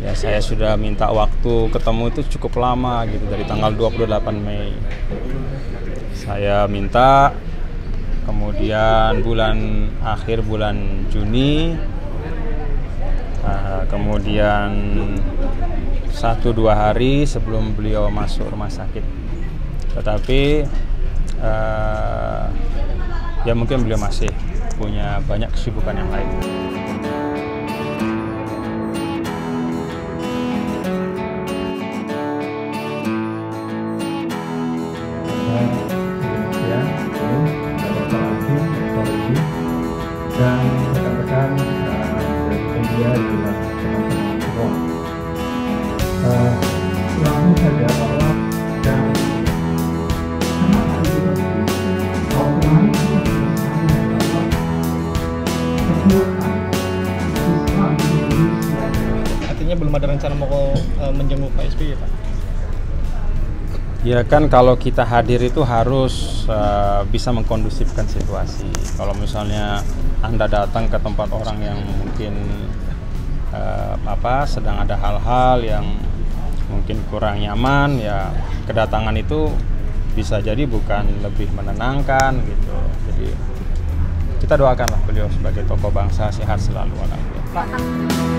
Ya saya sudah minta waktu ketemu itu cukup lama gitu dari tanggal 28 Mei. Saya minta kemudian bulan akhir bulan Juni uh, kemudian satu dua hari sebelum beliau masuk rumah sakit tetapi uh, ya mungkin beliau masih punya banyak kesibukan yang lain. Dan rekan-rekan uh, dari media juga teman-teman semua. Uh, saja bahwa dan Artinya belum ada rencana mau uh, menjenguk Pak SBY Pak? Ya kan kalau kita hadir itu harus uh, bisa mengkondusifkan situasi. Kalau misalnya Anda datang ke tempat orang yang mungkin uh, apa sedang ada hal-hal yang mungkin kurang nyaman, ya kedatangan itu bisa jadi bukan lebih menenangkan gitu. Jadi kita doakanlah beliau sebagai tokoh bangsa sehat selalu. Alhamdulillah.